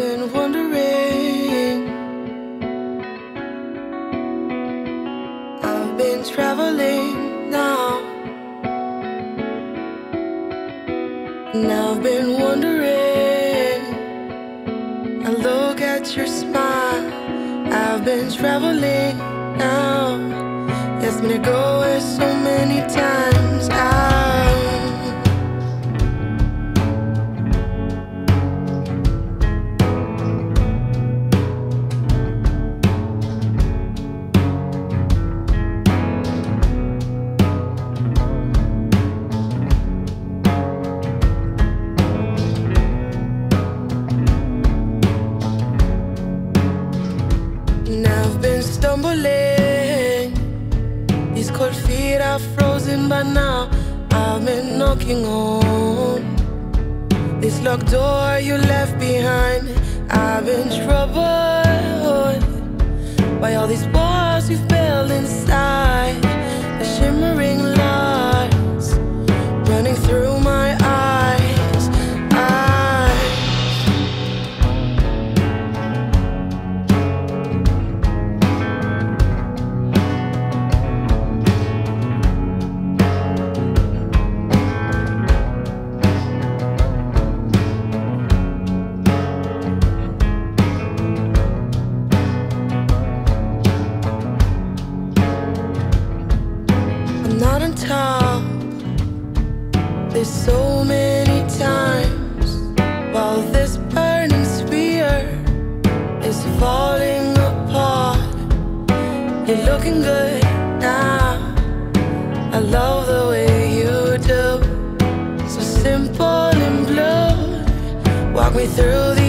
been wondering. I've been traveling now. And I've been wondering. I look at your smile. I've been traveling now. You asked me to go where so many times. I've been stumbling. These cold feet are frozen by now. I've been knocking on this locked door you left behind. I've been troubled by all these walls you've built There's so many times while this burning sphere is falling apart. You're looking good now. I love the way you do. So simple and blue. Walk me through